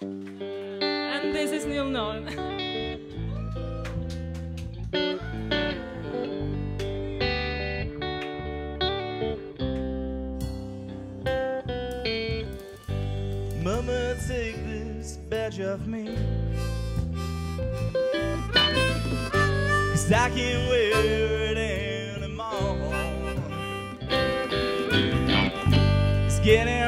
And this is Neil Nolen. Mama, take this badge off me Cause I can't wear it anymore It's getting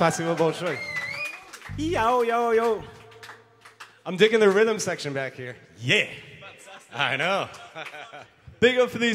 Спасибо большое. Yo, yo, yo. I'm digging the rhythm section back here. Yeah. I know. Big up for these.